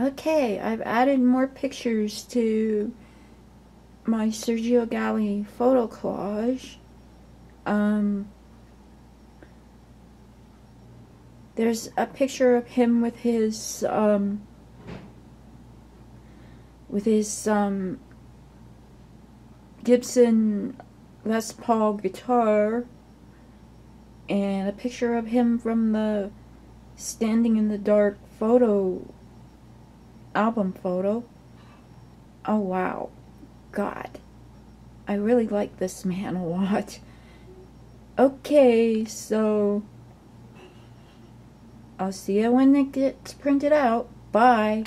Okay, I've added more pictures to my Sergio Galli photo collage. Um, there's a picture of him with his um, with his um, Gibson Les Paul guitar and a picture of him from the standing in the dark photo album photo. Oh wow. God. I really like this man a lot. Okay, so I'll see you when it gets printed out. Bye.